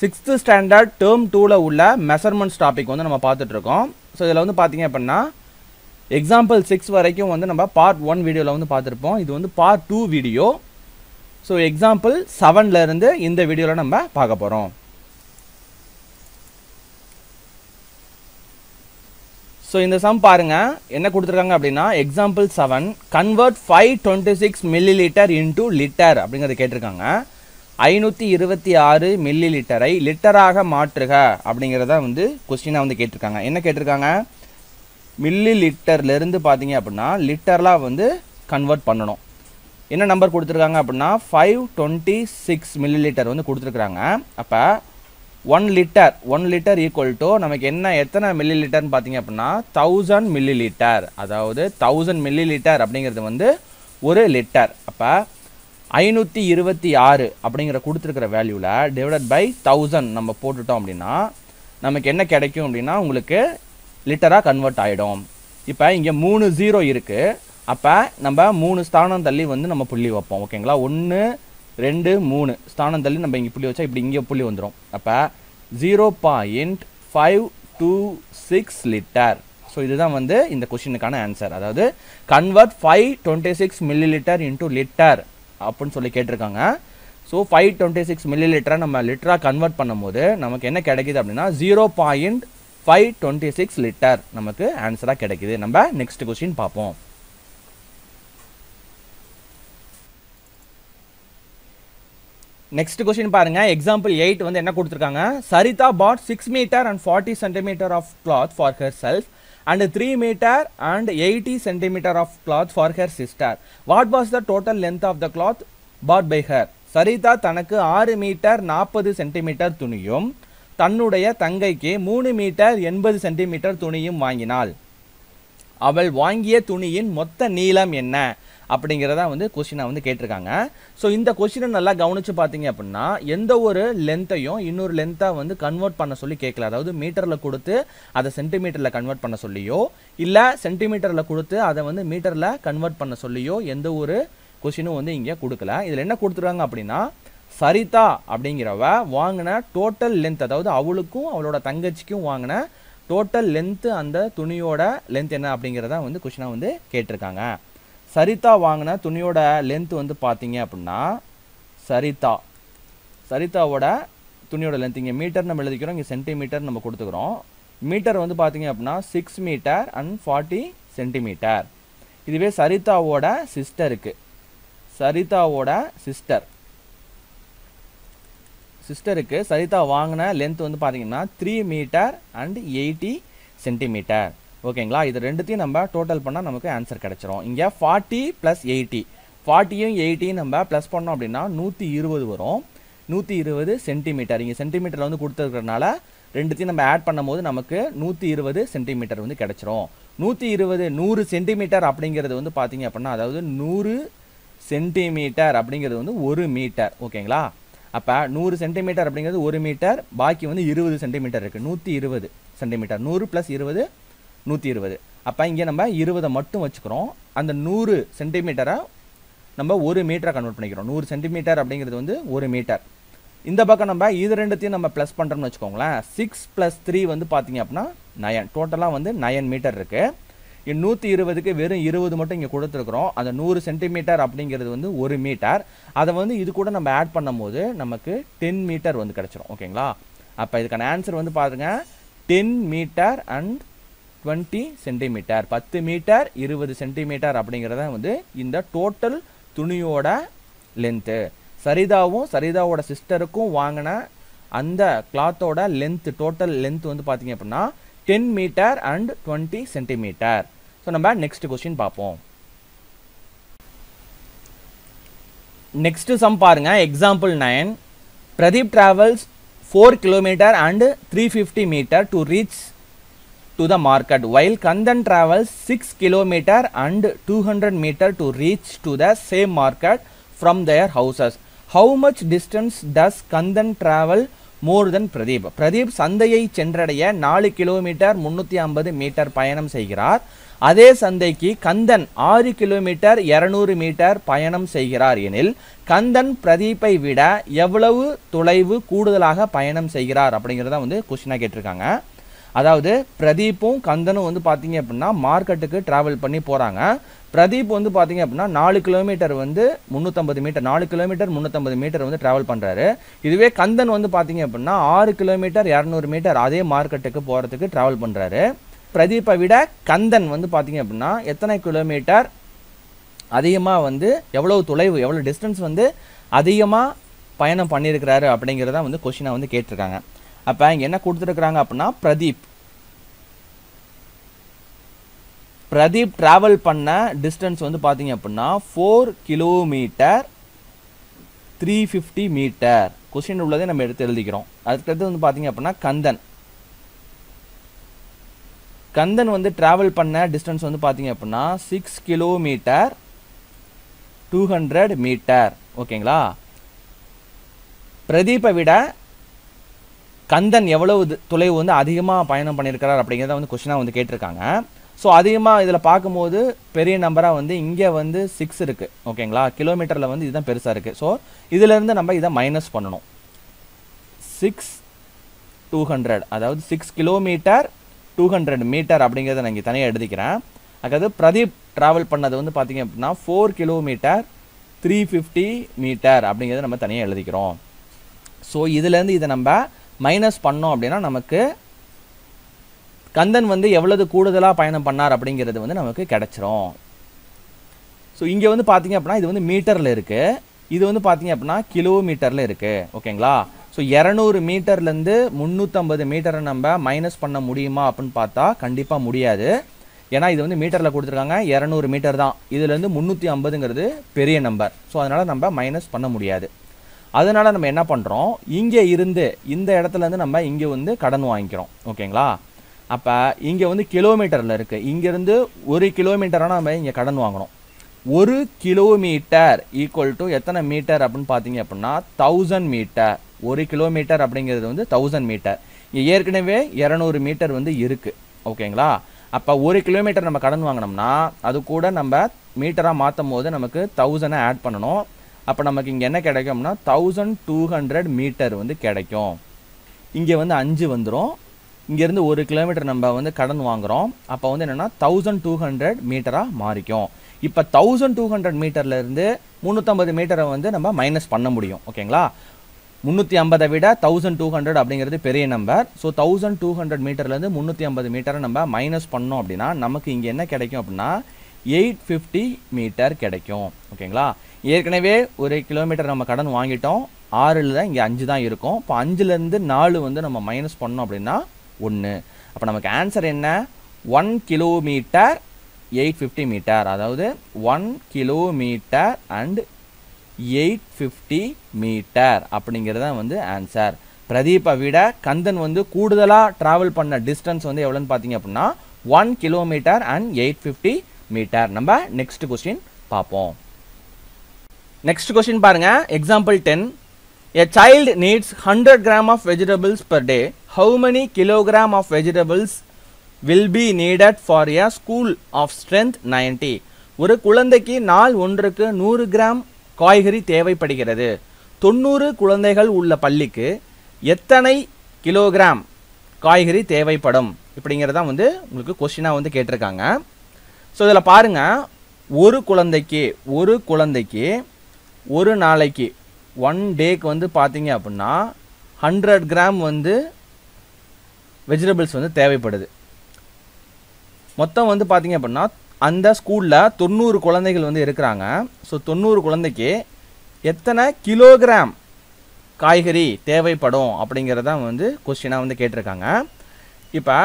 Sixth standard term டூவில் உள்ள measurements topic வந்து நம்ம பார்த்துட்ருக்கோம். ஸோ இதில் வந்து பார்த்தீங்க அப்படின்னா எக்ஸாம்பிள் சிக்ஸ் வரைக்கும் வந்து நம்ம பார்ட் ஒன் வீடியோவில் வந்து பார்த்துருப்போம். இது வந்து part two video so example செவன்ல இருந்து இந்த வீடியோவில் நம்ம பார்க்க போகிறோம் ஸோ இந்த சம் பாருங்கள் என்ன கொடுத்துருக்காங்க அப்படின்னா example seven convert five twenty six milli litre into litre அப்படிங்கிறத கேட்டிருக்காங்க. ஐநூற்றி இருபத்தி ஆறு மில்லி லிட்டரை லிட்டராக மாற்றுக அப்படிங்கிறத வந்து கொஸ்டினாக வந்து கேட்டிருக்காங்க. என்ன கேட்டிருக்காங்க? மில்லி லிட்டர்லேருந்து பார்த்தீங்க அப்படின்னா லிட்டர்லாம் வந்து கன்வெர்ட் பண்ணணும். என்ன நம்பர் கொடுத்துருக்காங்க அப்படின்னா five twenty six milli litre வந்து கொடுத்துருக்குறாங்க. அப்போ one litre one litre equal to நமக்கு என்ன எத்தனை மில்லி லிட்டர்னு பார்த்தீங்க அப்படின்னா தௌசண்ட் மில்லி லிட்டர் அதாவது தௌசண்ட் மில்லி லிட்டர் அப்படிங்கிறது வந்து ஒரு லிட்டர் அப்போ ஐநூற்றி இருபத்தி ஆறு அப்படிங்கிற கொடுத்துருக்கிற வேல்யூவில் டிவைடட் பை தௌசண்ட் நம்ம போட்டுட்டோம் அப்படின்னா நமக்கு என்ன கிடைக்கும் அப்படின்னா உங்களுக்கு லிட்டராக கன்வெர்ட் ஆகிடும் இப்போ இங்கே மூணு ஜீரோ இருக்குது அப்போ நம்ம மூணு ஸ்தானம் தள்ளி வந்து நம்ம புள்ளி வைப்போம். ஓகேங்களா ஒன்று ரெண்டு மூணு ஸ்தானம் தள்ளி நம்ம இங்கே புள்ளி வச்சா இப்படி இங்கே புள்ளி வந்துடும் அப்போ zero point five two six litre so இதுதான் வந்து இந்த கொஷினுக்கான ஆன்சர் அதாவது convert five twenty six milli litre into litre அப்படின்னு சொல்லி கேட்டிருக்காங்க. So five twenty six milli லிட்டரை நம்ம லிட்டராக கன்வெர்ட் பண்ணும்போது நமக்கு என்ன கிடைக்குது அப்படின்னா zero point five twenty six litre நமக்கு ஆன்சராக கிடைக்குது. நம்ம நெக்ஸ்ட் கொஸ்டின் பார்ப்போம். நெக்ஸ்ட் கொஸ்டின் பாருங்க. எக்ஸாம்பிள் எயிட் வந்து என்ன கொடுத்துருக்காங்க? Saritha bought six metre and forty centimetre of cloth for herself and three metre and eighty centimetre of cloth for her sister what was the total length of the cloth bought by her Saritha தனக்கு ஆறு metre நாற்பது centimetre துணியும் தன்னுடைய தங்கைக்கு மூணு metre எண்பது centimetre துணியும் வாங்கினாள். அவள் வாங்கிய துணியின் மொத்த நீளம் என்ன? அப்படிங்கிறத வந்து கொஷினை வந்து கேட்டிருக்காங்க. ஸோ இந்த கொஷினை நல்லா கவனித்து பார்த்தீங்க அப்படின்னா எந்த ஒரு லென்த்தையும் இன்னொரு லென்த்தாக வந்து கன்வெர்ட் பண்ண சொல்லி கேட்கல. அதாவது மீட்டரில் கொடுத்து அதை சென்டிமீட்டரில் கன்வெர்ட் பண்ண சொல்லியோ இல்லை சென்டிமீட்டரில் கொடுத்து அதை வந்து மீட்டரில் கன்வெர்ட் பண்ண சொல்லியோ எந்த ஒரு கொஷினும் வந்து இங்கே கொடுக்கல. இதில் என்ன கொடுத்துருக்காங்க அப்படின்னா சரிதா அப்படிங்கிறவ வாங்கின டோட்டல் லென்த் அதாவது அவளுக்கும் அவளோட தங்கச்சிக்கும் வாங்கின டோட்டல் லென்த்து அந்த துணியோட லென்த் என்ன அப்படிங்கிறத வந்து கொஷினாக வந்து கேட்டிருக்காங்க. சரிதா வாங்கின துணியோட லென்த் வந்து பார்த்தீங்க அப்படின்னா சரிதா. சரிதாவோட துணியோட லென்த் இங்கே மீட்டர் நம்ம எழுதிக்கிறோம் இங்கே சென்டிமீட்டர் நம்ம கொடுத்துக்கிறோம். மீட்டர் வந்து பார்த்தீங்க அப்படின்னா six metre and forty centimetre இதுவே சரிதாவோட சிஸ்டருக்கு சரிதாவோட சிஸ்டர் சிஸ்டருக்கு சரிதா வாங்கின லென்த் வந்து பார்த்தீங்கன்னா three metre and eighty centimetre ஓகேங்களா இது ரெண்டுத்தையும் நம்ம டோட்டல் பண்ணால் நமக்கு ஆன்சர் கிடச்சிரும். இங்கே ஃபார்ட்டி ப்ளஸ் எயிட்டி ஃபார்ட்டியும் எயிட்டியும் நம்ம ப்ளஸ் பண்ணோம் அப்படின்னா நூற்றி இருபது வரும். நூற்றி இருபது சென்டிமீட்டர் இங்கே சென்டிமீட்டரில் வந்து கொடுத்துருக்கறனால ரெண்டுத்தையும் நம்ம ஆட் பண்ணும்போது நமக்கு நூற்றி இருபது சென்டிமீட்டர் வந்து கிடச்சிரும். நூற்றி இருபது நூறு சென்டிமீட்டர் அப்படிங்கிறது வந்து பார்த்தீங்க அப்படின்னா அதாவது நூறு சென்டிமீட்டர் அப்படிங்கிறது வந்து ஒரு மீட்டர் ஓகேங்களா அப்போ நூறு சென்டிமீட்டர் அப்படிங்கிறது ஒரு மீட்டர் பாக்கி வந்து இருபது சென்டிமீட்டர் இருக்குது நூற்றி இருபது சென்டிமீட்டர் நூறு ப்ளஸ் இருபது நூற்றி இருபது. அப்போ இங்கே நம்ம இருபதை மட்டும் வச்சுக்கிறோம். அந்த நூறு சென்டிமீட்டரை நம்ம ஒரு மீட்டரை கன்வெர்ட் பண்ணிக்கிறோம். நூறு சென்டிமீட்டர் அப்படிங்கிறது வந்து ஒரு மீட்டர் இந்த பக்கம் நம்ம இது ரெண்டுத்தையும் நம்ம ப்ளஸ் பண்ணுறோம்னு வச்சுக்கோங்களேன். சிக்ஸ் ப்ளஸ் த்ரீ வந்து பார்த்தீங்க அப்படின்னா நயன் டோட்டலாக வந்து நயன் மீட்டர் இருக்குது நூற்றி இருபதுக்கு வெறும் இருபது மட்டும் இங்கே கொடுத்துருக்குறோம். அந்த நூறு சென்டிமீட்டர் அப்படிங்கிறது வந்து ஒரு மீட்டர். அதை வந்து இது கூட நம்ம ஆட் பண்ணும்போது நமக்கு டென் மீட்டர் வந்து கிடச்சிரும். ஓகேங்களா அப்போ இதுக்கான ஆன்சர் வந்து பாருங்க. Ten metre and twenty centimetre பத்து மீட்டர் இருபது சென்டிமீட்டர் அப்படிங்கிறத வந்து இந்த டோட்டல் துணியோட லென்த்து சரிதாவும் சரிதாவோட சிஸ்டருக்கும் வாங்கின அந்த கிளாத்தோட லென்த் டோட்டல் லென்த் வந்து பார்த்தீங்க அப்படின்னா ten metre and twenty centimetre so நம்ம நெக்ஸ்ட் கொஸ்டின் பார்ப்போம். நெக்ஸ்ட் சம் பாருங்க example nine Pradeep travels four kilometre and three fifty metre to reach to the market while Kandan travels six kilometre and two hundred metre to reach to the same market from their houses how much distance does Kandan travel more then Pradeep Pradeep சந்தையை சென்றடைய நாலு kilometre முன்னூற்றி ஐம்பது metre பயணம் செய்கிறார். அதே சந்தைக்கு கந்தன் ஆறு கிலோமீட்டர் இரநூறு மீட்டர் பயணம் செய்கிறார் எனில் கந்தன் பிரதீப்பை விட எவ்வளவு தொலைவு கூடுதலாக பயணம் செய்கிறார் அப்படிங்கிறத வந்து கொஸ்டினாக கேட்டிருக்காங்க. அதாவது பிரதீப்பும் கந்தனும் வந்து பார்த்தீங்க அப்படின்னா மார்க்கெட்டுக்கு ட்ராவல் பண்ணி போகிறாங்க பிரதீப் வந்து பார்த்தீங்க அப்படின்னா நாலு கிலோமீட்டர் வந்து முந்நூற்றம்பது மீட்டர் நாலு கிலோமீட்டர் முந்நூற்றம்பது மீட்டர் வந்து ட்ராவல் பண்ணுறாரு இதுவே கந்தன் வந்து பார்த்தீங்க அப்படின்னா ஆறு கிலோமீட்டர் இரநூறு மீட்டர் அதே மார்க்கெட்டுக்கு போகிறதுக்கு ட்ராவல் பண்ணுறாரு பிரதீப்பை விட கந்தன் வந்து பார்த்தீங்க அப்படின்னா எத்தனை கிலோமீட்டர் அதிகமாக வந்து எவ்வளோ தொலைவு எவ்வளோ டிஸ்டன்ஸ் வந்து அதிகமாக பயணம் பண்ணியிருக்கிறாரு அப்படிங்கிறத வந்து கொஷினை வந்து கேட்டிருக்காங்க. அப்போ இங்கே என்ன கொடுத்துருக்குறாங்க அப்படின்னா பிரதீப். பிரதீப் ட்ராவல் பண்ண டிஸ்டன்ஸ் வந்து பார்த்தீங்க அப்படின்னா four kilometre three fifty metre question உள்ளதே நம்ம எடுத்து எழுதிக்கிறோம். அதுக்கடுத்து வந்து பார்த்தீங்க அப்படின்னா கந்தன். கந்தன் வந்து டிராவல் பண்ண டிஸ்டன்ஸ் வந்து பார்த்தீங்க அப்படின்னா six kilometre two hundred metre ஓகேங்களா? பிரதீப்பை விட கந்தன் எவ்வளவு தொலைவு வந்து அதிகமாக பயணம் பண்ணியிருக்கிறார் அப்படிங்கிறத வந்து கொஷினாக வந்து கேட்டிருக்காங்க. ஸோ அதிகமாக இதில் பார்க்கும்போது பெரிய நம்பராக வந்து இங்கே வந்து சிக்ஸ் இருக்குது ஓகேங்களா? கிலோமீட்டரில் வந்து இதுதான் பெருசாக இருக்குது ஸோ இதிலேருந்து நம்ம இதை மைனஸ் பண்ணணும். சிக்ஸ் டூ ஹண்ட்ரட் அதாவது six kilometre two hundred metre அப்படிங்கிறத நான் இங்கே தனியாக எழுதிக்கிறேன். அதாவது பிரதீப் ட்ராவல் பண்ணது வந்து பார்த்தீங்க அப்படின்னா four kilometre three fifty metre அப்படிங்கிறத நம்ம தனியாக எழுதிக்கிறோம். ஸோ இதுலேருந்து இதை நம்ம மைனஸ் பண்ணோம் அப்படின்னா நமக்கு கந்தன் வந்து எவ்வளவு கூடுதலாக பயணம் பண்ணார் அப்படிங்கிறது வந்து நமக்கு கிடைச்சிரும். ஸோ இங்கே வந்து பார்த்தீங்க அப்படின்னா இது வந்து மீட்டரில் இருக்குது இது வந்து பார்த்தீங்க அப்படின்னா கிலோமீட்டரில் இருக்குது ஓகேங்களா ஸோ இரநூறு மீட்டர்லேருந்து முந்நூற்றம்பது மீட்டரை நம்ம மைனஸ் பண்ண முடியுமா அப்படின்னு பார்த்தா கண்டிப்பாக முடியாது. ஏன்னா இது வந்து மீட்டரில் கொடுத்துருக்காங்க. இரநூறு மீட்டர் தான். இதுலேருந்து முந்நூற்றி ஐம்பதுங்கிறது பெரிய நம்பர் ஸோ அதனால் நம்ம மைனஸ் பண்ண முடியாது. அதனால் நம்ம என்ன பண்ணுறோம் இங்கே இருந்து இந்த இடத்துலேருந்து நம்ம இங்கே வந்து கடன் வாங்கிக்கிறோம். ஓகேங்களா? அப்போ இங்கே வந்து கிலோமீட்டரில் இருக்குது இங்கேருந்து ஒரு கிலோமீட்டரான நம்ம இங்கே கடன் வாங்கணும் ஒரு கிலோமீட்டர் ஈக்குவல் டு எத்தனை மீட்டர் அப்படின்னு பார்த்தீங்க அப்படின்னா தௌசண்ட் மீட்டர் ஒரு கிலோமீட்டர் அப்படிங்கிறது வந்து தௌசண்ட் மீட்டர் ஏற்கனவே இரநூறு மீட்டர் வந்து இருக்குது ஓகேங்களா அப்போ ஒரு கிலோமீட்டர் நம்ம கடன் வாங்கினோம்னா அது கூட நம்ம மீட்டராக மாற்றும் போது நமக்கு தௌசண்டை ஆட் பண்ணணும். அப்போ நமக்கு இங்கே என்ன கிடைக்கும்னா தௌசண்ட் டூ ஹண்ட்ரட் மீட்டர் வந்து கிடைக்கும். இங்கே வந்து அஞ்சு வந்துடும் இங்கேருந்து ஒரு கிலோமீட்டர் நம்ம வந்து கடன் வாங்குகிறோம் அப்போ வந்து என்னென்னா தௌசண்ட் டூ ஹண்ட்ரட் மீட்டராக மாறிக்கும். இப்போ தௌசண்ட் டூ ஹண்ட்ரட் மீட்டர்லேருந்து முந்நூற்றம்பது மீட்டரை வந்து நம்ம மைனஸ் பண்ண முடியும். ஓகேங்களா முந்நூற்றி ஐம்பதை விட தௌசண்ட் டூ ஹண்ட்ரட் அப்படிங்கிறது பெரிய number so thousand two hundred மீட்டர்லேருந்து முந்நூற்றி ஐம்பது மீட்டரை நம்ம மைனஸ் பண்ணோம் அப்படின்னா நமக்கு இங்கே என்ன கிடைக்கும் அப்படின்னா எயிட் ஃபிஃப்டி மீட்டர் கிடைக்கும். ஓகேங்களா ஏற்கனவே ஒரு கிலோமீட்டர் நம்ம கடன் வாங்கிட்டோம். ஆறில் தான் இங்கே அஞ்சு தான் இருக்கும். இப்போ அஞ்சுலேருந்து நாலு வந்து நம்ம மைனஸ் பண்ணோம் அப்படின்னா ஒன்று அப்போ நமக்கு ஆன்சர் என்ன? One kilometre eight fifty metre அதாவது one kilometre and eight fifty metre அப்படிங்கிறது தான் வந்து ஆன்சர் பிரதீப்பை விட கந்தன் வந்து கூடுதலாக ட்ராவல் பண்ண டிஸ்டன்ஸ் வந்து எவ்வளோன்னு பார்த்தீங்க அப்படின்னா one kilometre and eight fifty metre. நம்ம நெக்ஸ்ட் கொஸ்டின் பார்ப்போம். நெக்ஸ்ட் கொஸ்டின் பாருங்க. Example ten a child needs hundred gram of vegetables per day how many kilogram of vegetables will be needed for a school of strength ninety ஒரு குழந்தைக்கு நாள் ஒன்றுக்கு நூறு gram காய்கறி தேவைப்படுகிறது. தொண்ணூறு குழந்தைகள் உள்ள பள்ளிக்கு எத்தனை கிலோகிராம் காய்கறி தேவைப்படும்? இப்படிங்கிறதா வந்து உங்களுக்கு கொஸ்டினாக வந்து கேட்டிருக்காங்க. ஸோ இதில் பாருங்கள் ஒரு குழந்தைக்கு ஒரு குழந்தைக்கு ஒரு நாளைக்கு ஒன் டேக்கு வந்து பார்த்தீங்க அப்படின்னா ஹண்ட்ரட் கிராம் வந்து வெஜிடபிள்ஸ் வந்து தேவைப்படுது. மொத்தம் வந்து பார்த்தீங்க அப்படின்னா அந்த ஸ்கூலில் தொண்ணூறு குழந்தைகள் வந்து இருக்கிறாங்க. ஸோ தொண்ணூறு குழந்தைக்கு எத்தனை கிலோகிராம் காய்கறி தேவைப்படும் அப்படிங்கிறத வந்து கொஸ்டினாக வந்து கேட்டிருக்காங்க. இப்போ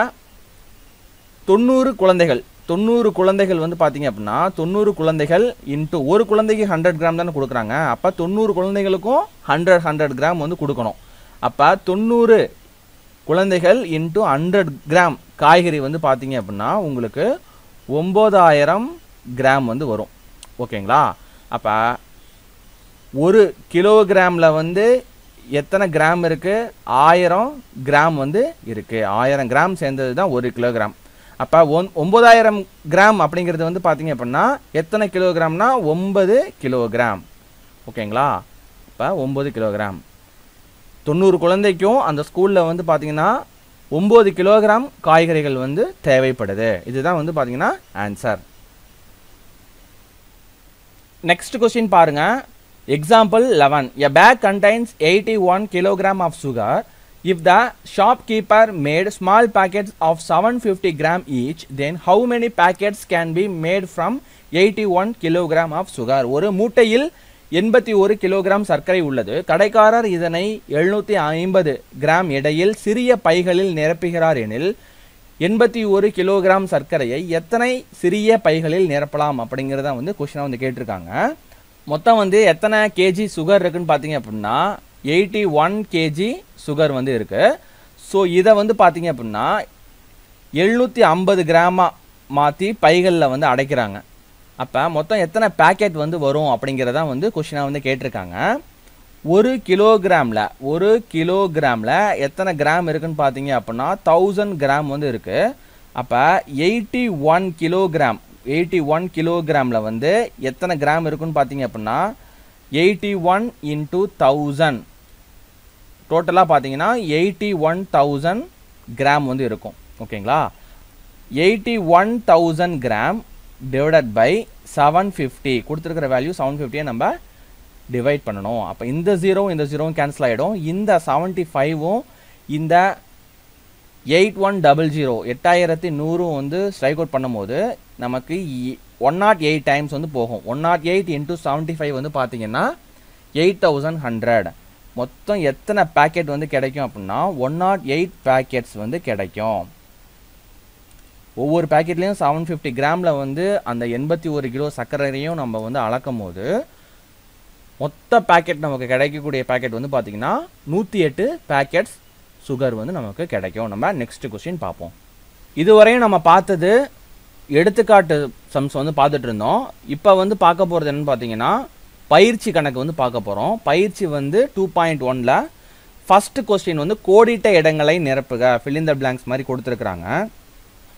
தொண்ணூறு குழந்தைகள் தொண்ணூறு குழந்தைகள் வந்து பார்த்தீங்க அப்படின்னா தொண்ணூறு குழந்தைகள் இன்ட்டு ஒரு குழந்தைக்கு ஹண்ட்ரட் கிராம் தானே கொடுக்குறாங்க. அப்போ தொண்ணூறு குழந்தைகளுக்கும் ஹண்ட்ரட் ஹண்ட்ரட் கிராம் வந்து கொடுக்கணும். அப்போ தொண்ணூறு குழந்தைகள் இன்ட்டு ஹண்ட்ரட் கிராம் காய்கறி வந்து பார்த்தீங்க அப்படின்னா உங்களுக்கு ஒம்பதாயிரம் கிராம் வந்து வரும். ஓகேங்களா? அப்போ ஒரு கிலோகிராமில் வந்து எத்தனை கிராம் இருக்குது ஆயிரம் கிராம் வந்து இருக்குது ஆயிரம் கிராம் சேர்ந்தது தான் ஒரு கிலோகிராம். அப்போ ஒன் ஒம்பதாயிரம் கிராம் அப்படிங்கிறது வந்து பார்த்தீங்க அப்படின்னா எத்தனை கிலோகிராம்னா ஒன்பது கிலோகிராம். ஓகேங்களா? இப்போ ஒம்பது கிலோகிராம். தொண்ணூறு குழந்தைக்கும் அந்த ஸ்கூலில் வந்து பார்த்தீங்கன்னா ஒம்பது கிலோகிராம் காய்கறிகள் வந்து தேவைப்படுது. இதுதான் வந்து பார்த்தீங்கன்னா ஆன்சர் நெக்ஸ்ட் கொஸ்டின் பாருங்க. Example eleven a bag contains eighty one kilogram of sugar if the shopkeeper made small packets of seven fifty gram each then how many packets can be made from eighty one kilogram of sugar ஒரு மூட்டையில் எண்பத்தி ஒரு kilogram சர்க்கரை உள்ளது. கடைக்காரர் இதனை எழுநூற்றி ஐம்பது கிராம் எடையில் சிறிய பைகளில் நிரப்புகிறார் எனில் எண்பத்தி ஒரு கிலோகிராம் சர்க்கரையை எத்தனை சிறிய பைகளில் நிரப்பலாம் அப்படிங்கிறத வந்து கொஷினாக வந்து கேட்டிருக்காங்க. மொத்தம் வந்து எத்தனை கேஜி சுகர் இருக்குன்னு பார்த்தீங்க அப்படின்னா எயிட்டி ஒன் கேஜி சுகர் வந்து இருக்குது ஸோ இதை வந்து பார்த்தீங்க அப்படின்னா எழுநூற்றி ஐம்பது கிராமாக மாற்றி பைகளில் வந்து அடைக்கிறாங்க. அப்போ மொத்தம் எத்தனை பேக்கெட் வந்து வரும் அப்படிங்கிறத வந்து கொஷினாக வந்து கேட்டிருக்காங்க. ஒரு கிலோகிராமில் ஒரு கிலோகிராமில் எத்தனை கிராம் இருக்குதுன்னு பார்த்தீங்க அப்படின்னா தௌசண்ட் கிராம் வந்து இருக்குது அப்போ eighty one kilogram eighty one கிலோகிராமில் வந்து எத்தனை கிராம் இருக்குன்னு பார்த்தீங்க அப்படின்னா எயிட்டி ஒன் இன்ட்டு தௌசண்ட் டோட்டலாக பார்த்தீங்கன்னா எயிட்டி ஒன் தௌசண்ட் கிராம் வந்து இருக்கும். ஓகேங்களா eighty one thousand gram divided by seven fifty கொடுத்துருக்கிற வேல்யூ செவன் ஃபிஃப்டியை நம்ம டிவைட் பண்ணணும். அப்போ இந்த ஜீரோவும் இந்த ஜீரோவும் கேன்சல் ஆகிடும் இந்த செவன்ட்டி ஃபைவும் இந்த எயிட் ஒன் டபுள் ஜீரோ எட்டாயிரத்தி நூறும் வந்து ஸ்ட்ரைக் அவுட் பண்ணும்போது நமக்கு ஒன் நாட் எயிட் டைம்ஸ் வந்து போகும். One nought eight into seventy five வந்து பார்த்தீங்கன்னா எயிட் தௌசண்ட் ஹண்ட்ரட் மொத்தம் எத்தனை பேக்கெட் வந்து கிடைக்கும் அப்படின்னா ஒன் நாட் எயிட் பேக்கெட்ஸ் வந்து கிடைக்கும். ஒவ்வொரு பேக்கெட்லேயும் செவன் ஃபிஃப்டி கிராமில் வந்து அந்த எண்பத்தி ஒரு கிலோ சர்க்கரையும் நம்ம வந்து அளக்கும் போது மொத்த பேக்கெட் நமக்கு கிடைக்கக்கூடிய பேக்கெட் வந்து பார்த்திங்கன்னா நூற்றி எட்டு பேக்கெட்ஸ் சுகர் வந்து நமக்கு கிடைக்கும். நம்ம நெக்ஸ்ட் கொஸ்டின் பார்ப்போம். இதுவரையும் நம்ம பார்த்தது எடுத்துக்காட்டு சம்ஸ் வந்து பார்த்துட்டு இருந்தோம். இப்போ வந்து பார்க்க போகிறது என்னன்னு பார்த்தீங்கன்னா பயிற்சி கணக்கு வந்து பார்க்க போகிறோம் பயிற்சி வந்து டூ பாயிண்ட் ஒனில் ஃபஸ்ட்டு கொஸ்டின் வந்து கோடிட்ட இடங்களை நிரப்புக ஃபில்லிங் த பிளாங்க்ஸ் மாதிரி கொடுத்துருக்குறாங்க.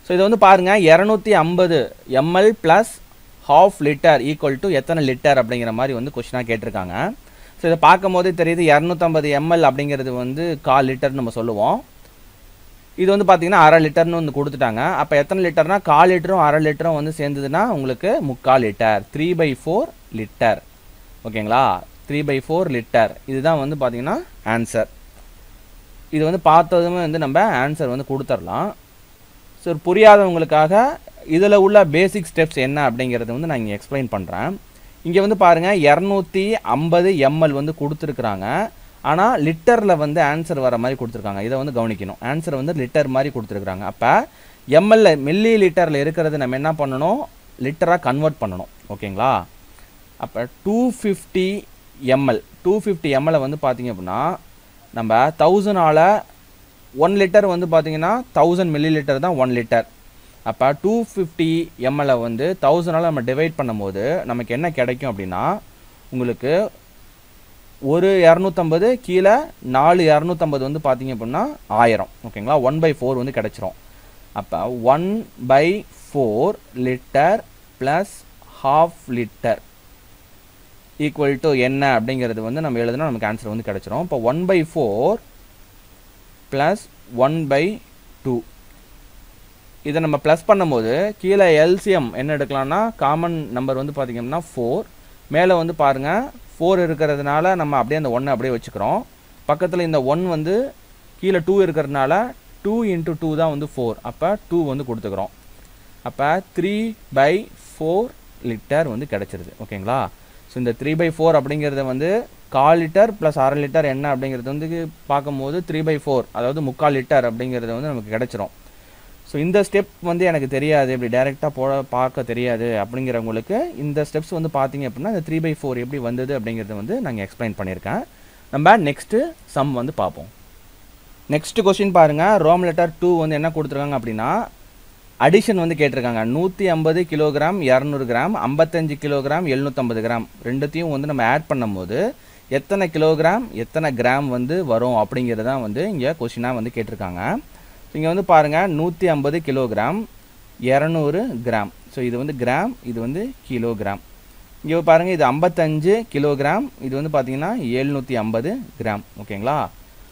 ஸோ இது வந்து பாருங்கள் இரநூத்தி ஐம்பது ML plus half litre equal to எத்தனை லிட்டர் அப்படிங்கிற மாதிரி வந்து கொஷினாக கேட்டிருக்காங்க. ஸோ இதை பார்க்கும் போதே தெரியுது இரநூத்தம்பது எம்எல் அப்படிங்கிறது வந்து கால் லிட்டர்னு நம்ம சொல்லுவோம். இது வந்து பார்த்திங்கன்னா அரை லிட்டர்னு வந்து கொடுத்துட்டாங்க. அப்போ எத்தனை லிட்டர்னா கால் லிட்டரும் அரை லிட்டரும் வந்து சேர்ந்ததுன்னா உங்களுக்கு முக்கால் litre three by four litre ஓகேங்களா? த்ரீ பை ஃபோர் லிட்டர் இதுதான் வந்து பார்த்திங்கன்னா ஆன்சர் இது வந்து பார்த்ததுமே வந்து நம்ம ஆன்சர் வந்து கொடுத்துடலாம். ஸோ புரியாதவங்களுக்காக இதில் உள்ள பேசிக் ஸ்டெப்ஸ் என்ன அப்படிங்கிறத வந்து நான் இங்கே எக்ஸ்பிளைன் பண்ணுறேன் இங்கே வந்து பாருங்கள் இரநூத்தி ஐம்பது எம்எல் வந்து கொடுத்துருக்குறாங்க. ஆனால் லிட்டரில் வந்து ஆன்சர் வர மாதிரி கொடுத்துருக்காங்க. இதை வந்து கவனிக்கணும். ஆன்சர் வந்து லிட்டர் மாதிரி கொடுத்துருக்குறாங்க. அப்போ எம்எல்ல மில்லி லிட்டரில் இருக்கிறது நம்ம என்ன பண்ணணும்? லிட்டராக கன்வெர்ட் பண்ணணும். ஓகேங்களா? அப்போ two fifty ML two fifty எம்எல்லை வந்து பார்த்தீங்க அப்படின்னா நம்ம தௌசண்டால் ஒன் லிட்டர் வந்து பார்த்தீங்கன்னா தௌசண்ட் மில்லி லிட்டர் தான் ஒன் லிட்டர் அப்போ டூ ஃபிஃப்டி எம்எல்லை வந்து தௌசண்டால் நம்ம டிவைட் பண்ணும்போது நமக்கு என்ன கிடைக்கும் அப்படின்னா உங்களுக்கு ஒரு இரநூத்தம்பது கீழே நாலு இரநூத்தம்பது வந்து பார்த்தீங்க அப்படின்னா ஆயிரம். ஓகேங்களா ஒன் பை ஃபோர் வந்து கிடச்சிரும். அப்போ one by four litre plus half litre equal to என்ன அப்படிங்கிறது வந்து நம்ம எழுதுனா நமக்கு ஆன்சர் வந்து கிடச்சிரும். இப்போ one by four plus one by two இதை நம்ம ப்ளஸ் பண்ணும்போது கீழே எல்சிஎம் என்ன எடுக்கலாம்னா காமன் நம்பர் வந்து பார்த்திங்கன்னா ஃபோர் மேலே வந்து பாருங்கள் ஃபோர் இருக்கிறதுனால நம்ம அப்படியே அந்த ஒன்றை அப்படியே வச்சுக்கிறோம். பக்கத்தில் இந்த ஒன் வந்து கீழே டூ இருக்கிறதுனால டூ இன்ட்டு டூ தான் வந்து ஃபோர் அப்போ டூ வந்து கொடுத்துக்கிறோம். அப்போ த்ரீ பை ஃபோர் லிட்டர் வந்து கிடச்சிருது. ஓகேங்களா ஸோ இந்த த்ரீ பை ஃபோர் அப்படிங்கிறத வந்து கால் லிட்டர் ப்ளஸ் அரை லிட்டர் என்ன அப்படிங்கிறது வந்து பார்க்கும்போது த்ரீ பை ஃபோர் அதாவது முக்கால் லிட்டர் அப்படிங்கிறது வந்து நமக்கு கிடச்சிரும். ஸோ இந்த ஸ்டெப் வந்து எனக்கு தெரியாது. இப்படி டைரெக்டாக போட பார்க்க தெரியாது அப்படிங்கிறவங்களுக்கு இந்த ஸ்டெப்ஸ் வந்து பார்த்தீங்க அப்படின்னா இந்த த்ரீ பை ஃபோர் எப்படி வந்தது அப்படிங்கிறது வந்து நாங்கள் எக்ஸ்பிளைன் பண்ணியிருக்கேன். நம்ம நெக்ஸ்ட்டு சம் வந்து பார்ப்போம். நெக்ஸ்ட் கொஸ்டின் பாருங்கள் ரோம் லெட்டர் டூ வந்து என்ன கொடுத்துருக்காங்க அப்படின்னா அடிஷன் வந்து கேட்டிருக்காங்க. நூற்றி ஐம்பது கிலோகிராம் இரநூறு கிராம் ஐம்பத்தஞ்சு கிலோகிராம் எழுநூற்றம்பது கிராம் ரெண்டுத்தையும் வந்து நம்ம ஆட் பண்ணும்போது எத்தனை கிலோகிராம் எத்தனை கிராம் வந்து வரும் அப்படிங்கிறது தான் வந்து இங்கே கொஷினாக வந்து கேட்டிருக்காங்க. இங்கே வந்து பாருங்கள் நூற்றி ஐம்பது கிலோகிராம் இரநூறு கிராம் ஸோ இது வந்து கிராம் இது வந்து கிலோகிராம் இங்கே பாருங்கள் இது ஐம்பத்தஞ்சு கிலோகிராம் இது வந்து பார்த்திங்கன்னா ஏழ்நூற்றி ஐம்பது கிராம் ஓகேங்களா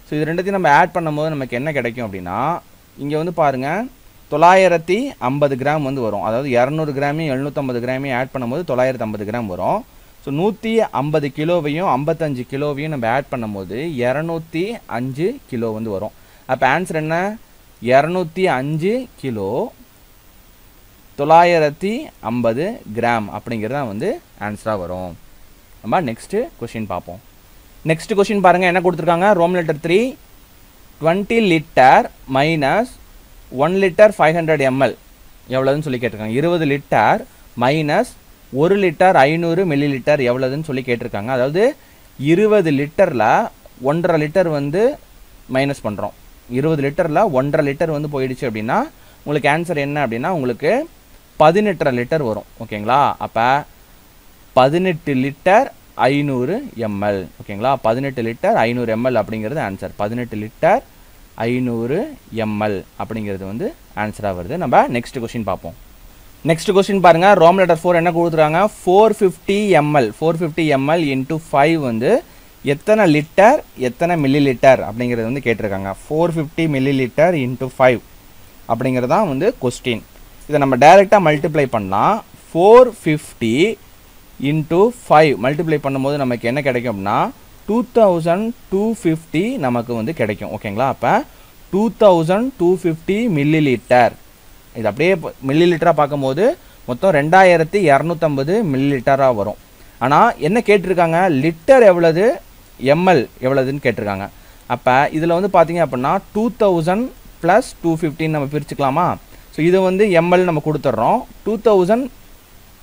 ஸோ இது ரெண்டுத்தையும் நம்ம ஆட் பண்ணும்போது நமக்கு என்ன கிடைக்கும் அப்படின்னா இங்கே வந்து பாருங்கள் தொள்ளாயிரத்தி ஐம்பது கிராம் வந்து வரும். அதாவது இரநூறு கிராமையும் எழுநூற்றம்பது கிராமையும் ஆட் பண்ணும்போது தொள்ளாயிரத்து ஐம்பது கிராம் வரும். ஸோ நூற்றி ஐம்பது கிலோவையும் ஐம்பத்தஞ்சு கிலோவையும் நம்ம ஆட் பண்ணும்போது இரநூத்தி அஞ்சு கிலோ வந்து வரும். அப்போ ஆன்சர் என்ன? இரநூத்தி அஞ்சு கிலோ தொள்ளாயிரத்தி ஐம்பது கிராம் அப்படிங்கிறது தான் வந்து ஆன்சராக வரும். நம்ம நெக்ஸ்ட்டு கொஷின் பார்ப்போம். நெக்ஸ்ட் கொஷின் பாருங்கள் என்ன கொடுத்துருக்காங்க? Rome letter three twenty litre minus one litre five hundred ML எவ்வளோதுன்னு சொல்லி கேட்டிருக்காங்க. இருபது லிட்டர் மைனஸ் ஒரு லிட்டர் ஐநூறு மில்லி லிட்டர் எவ்வளோதுன்னு சொல்லி கேட்டிருக்காங்க. அதாவது இருபது லிட்டரில் ஒன்றரை லிட்டர் வந்து மைனஸ் பண்ணுறோம் இருபது லிட்டரில் ஒன்றரை லிட்டர் வந்து போயிடுச்சு அப்படின்னா உங்களுக்கு ஆன்சர் என்ன அப்படின்னா உங்களுக்கு பதினெட்டரை லிட்டர் வரும். ஓகேங்களா? அப்போ பதினெட்டு லிட்டர் ஐநூறு எம்எல். ஓகேங்களா? பதினெட்டு லிட்டர் ஐநூறு எம்எல் அப்படிங்கிறது ஆன்சர் பதினெட்டு லிட்டர் ஐநூறு எம்எல் அப்படிங்கிறது வந்து ஆன்சராக வருது. நம்ம நெக்ஸ்ட் கொஷின் பார்ப்போம். நெக்ஸ்ட் கொஸ்டின் பாருங்கள் ரோம் லெட்டர் ஃபோர் என்ன கொடுத்துருக்காங்க? Four fifty ML four fifty ML into five வந்து எத்தனை லிட்டர் எத்தனை மில்லி லிட்டர் அப்படிங்கிறது வந்து கேட்டிருக்காங்க. Four fifty millilitre into five அப்படிங்கிறது தான் வந்து கொஸ்டின் இதை நம்ம டைரெக்டாக மல்டிப்ளை பண்ணலாம் four fifty into five multiply பண்ணும்போது நமக்கு என்ன கிடைக்கும்னா டூ தௌசண்ட் டூ ஃபிஃப்டி நமக்கு வந்து கிடைக்கும். ஓகேங்களா அப்போ two thousand two fifty millilitre இது அப்படியே மில்லி லிட்டராக பார்க்கும்போது மொத்தம் ரெண்டாயிரத்தி இரநூத்தம்பது மில்லி லிட்டராக வரும். ஆனால் என்ன கேட்டிருக்காங்க? லிட்டர் எவ்வளவு? எம்எல் எவ்வளவுன்னு கேட்டிருக்காங்க. அப்போ இதில் வந்து பார்த்தீங்க அப்படின்னா டூ தௌசண்ட் ப்ளஸ் டூ ஃபிஃப்டின்னு நம்ம பிரிச்சுக்கலாமா? ஸோ இது வந்து எம்எல் நம்ம கொடுத்துட்றோம். Two thousand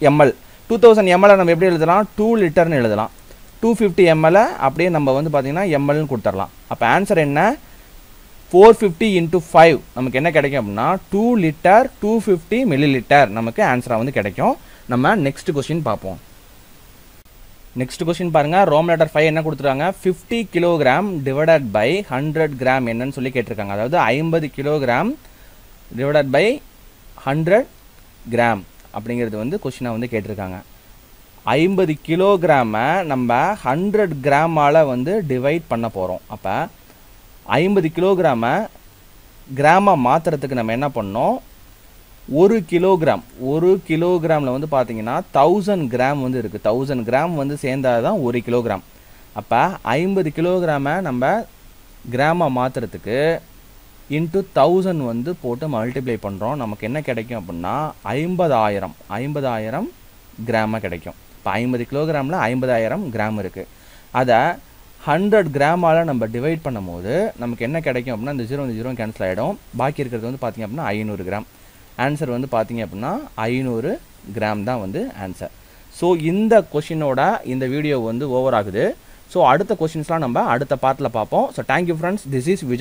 ML two thousand எம்எல்லை நம்ம எப்படி எழுதலாம்? டூ லிட்டர்னு எழுதலாம். டூ ஃபிஃப்டி எம்எல் அப்படியே நம்ம வந்து பார்த்திங்கன்னா எம்எல்னு கொடுத்துடலாம். அப்போ ஆன்சர் என்ன? ஃபோர் ஃபிஃப்டி இன்ட்டு ஃபைவ் நமக்கு என்ன கிடைக்கும் அப்படின்னா two litre two fifty millilitre நமக்கு ஆன்சராக வந்து கிடைக்கும். நம்ம நெக்ஸ்ட் கொஸ்டின் பார்ப்போம். நெக்ஸ்ட் கொஸ்டின் பாருங்கள் ரோம் லெட்டர் ஃபைவ் என்ன கொடுத்துருக்காங்க? Fifty kilogram divided by hundred gram என்னன்னு சொல்லி கேட்டிருக்காங்க. அதாவது ஐம்பது kilogram divided by hundred gram அப்படிங்கிறது வந்து கொஸ்டினாக வந்து கேட்டிருக்காங்க. ஐம்பது கிலோகிராமை நம்ம ஹண்ட்ரட் கிராமால் வந்து டிவைட் பண்ண போகிறோம் அப்போ ஐம்பது கிலோகிராமை கிராமாக மாற்றுறதுக்கு நம்ம என்ன பண்ணோம்? ஒரு கிலோகிராம் ஒரு கிலோகிராமில் வந்து பார்த்தீங்கன்னா தௌசண்ட் கிராம் வந்து இருக்குது தௌசண்ட் கிராம் வந்து சேர்ந்தால் தான் ஒரு கிலோகிராம். அப்போ ஐம்பது கிலோகிராமை நம்ம கிராமாக மாற்றுறதுக்கு இன்ட்டு தௌசண்ட் வந்து போட்டு மல்டிப்ளை பண்ணுறோம் நமக்கு என்ன கிடைக்கும் அப்படின்னா ஐம்பதாயிரம் ஐம்பதாயிரம் கிராமாக கிடைக்கும். இப்போ ஐம்பது கிலோகிராமில் ஐம்பதாயிரம் கிராம் இருக்குது அதை ஹண்ட்ரட் கிராமால் நம்ம டிவைட் பண்ணும்போது நமக்கு என்ன கிடைக்கும் அப்படின்னா இந்த ஜீரோ இந்த ஜீரோ கேன்சல் ஆகிடும் பாக்கி இருக்கிறது வந்து பார்த்திங்க அப்படின்னா ஐநூறு கிராம் ஆன்சர் வந்து பார்த்தீங்க அப்படின்னா ஐநூறு கிராம் தான் வந்து ஆன்சர் ஸோ இந்த கொஷினோட இந்த வீடியோ வந்து ஓவர் ஆகுது. ஸோ அடுத்த கொஷின்ஸ்லாம் நம்ம அடுத்த பார்ட்டில் பார்ப்போம். So thank you friends this is Vijay